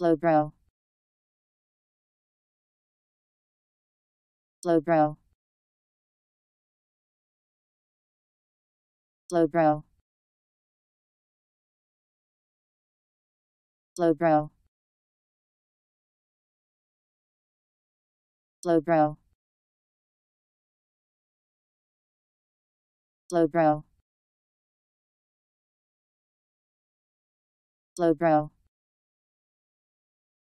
Slowbro. Slowbro. Slowbro. Slowbro. Slowbro. Slowbro. Slowbro.